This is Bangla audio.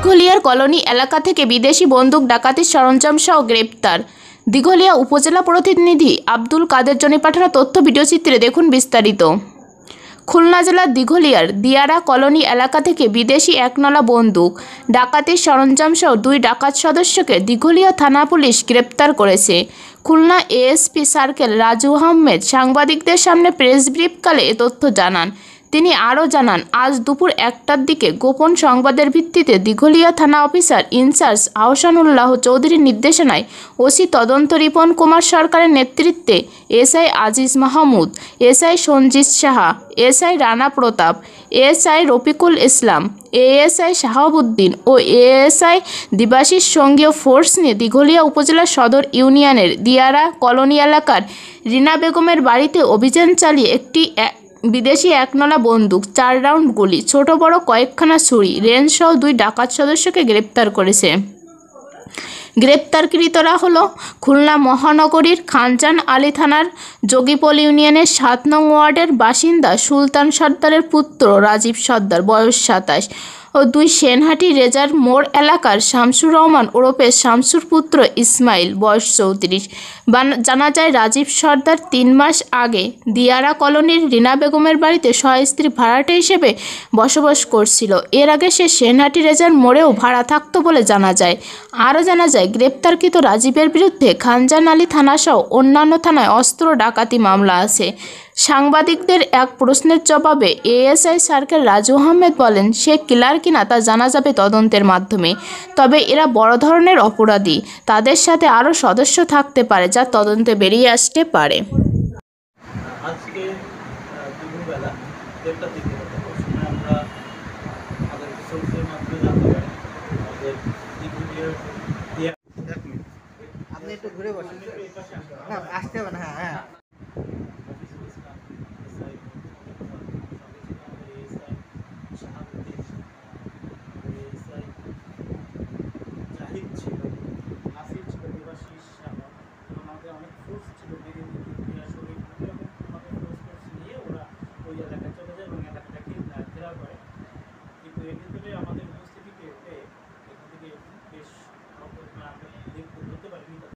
দিঘলিয়ার কলোনি এলাকা থেকে বিদেশি বন্দুক, ডাকাতির সরঞ্জাম সহ গ্রেপ্তার। দিঘলিয়া উপজেলা প্রতিনিধি আব্দুল কাদের জনি পাঠানো তথ্য ভিডিওচিত্রে দেখুন বিস্তারিত। খুলনা জেলার দিঘলিয়ার দিয়ারা কলোনি এলাকা থেকে বিদেশি একনলা বন্দুক, ডাকাতির সরঞ্জাম সহ দুই ডাকাত সদস্যকে দিঘলিয়া থানা পুলিশ গ্রেপ্তার করেছে। খুলনা এএসপি সার্কেল রাজু আহমেদ সাংবাদিকদের সামনে প্রেস ব্রিফকালে এ তথ্য জানান। তিনি আরও জানান, আজ দুপুর একটার দিকে গোপন সংবাদের ভিত্তিতে দিঘলিয়া থানা অফিসার ইনচার্জ আহসানুল্লাহ চৌধুরীর নির্দেশনায় ওসি তদন্ত রিপন কুমার সরকারের নেতৃত্বে SI Aziz Mahmud, SI Sanjit Saha, SI Rana Pratap, SI Rafiqul Islam, ASI Shahabuddin ও এএসআই দিবাসীর সঙ্গীয় ফোর্স নিয়ে দিঘলিয়া উপজেলা সদর ইউনিয়নের দিয়ারা কলোনি এলাকার রিনা বেগমের বাড়িতে অভিযান চালিয়ে একটি বিদেশি একনলা বন্দুক, চার রাউন্ড গুলি, ছোট বড় কয়েকখানা ছুরি রেঞ্জসহ দুই ডাকাত সদস্যকে গ্রেপ্তার করেছে। গ্রেপ্তারকৃতরা হল খুলনা মহানগরীর খানজান আলী থানার যোগীপল ইউনিয়নের সাত নং ওয়ার্ডের বাসিন্দা সুলতান সর্দারের পুত্র রাজীব সর্দার, বয়স সাতাশ। ও দুই সেনহাটি রেজার মোড় এলাকার শামসুর রহমান ওরফে শামসুর পুত্র ইসমাইল, বয়স চৌত্রিশ। জানা যায় রাজীব সর্দার তিন মাস আগে দিয়ারা কলোনির রিনা বেগমের বাড়িতে স্বস্ত্রী ভাড়াটে হিসেবে বসবাস করছিল। এর আগে সে সেনহাটি রেজার মোড়েও ভাড়া থাকতো বলে জানা যায়। আরও জানা যায়, গ্রেপ্তারকৃত রাজীবের বিরুদ্ধে খানজান আলী থানাসহ অন্যান্য থানায় অস্ত্র ডাকাতি মামলা আছে। সাংবাদিকদের এক প্রশ্নের জবাবে এএসআই সার্কেল রাজু আহমেদ বলেন সে কিলার কিনা তা জানা যাবে তদন্তের মাধ্যমে। তবে এরা বড় ধরনের অপরাধী। তাদের সাথে আরও সদস্য থাকতে পারে যা তদন্তে বেরিয়ে আসতে পারে। আজকে দুপুরবেলা দেড়টা থেকে আমরা আমাদের সোর্সের মাধ্যমে জানতে পারি। আমাদের আপনি একটু ঘুরে বসেন না আসতে হবে না হ্যাঁ হ্যাঁ।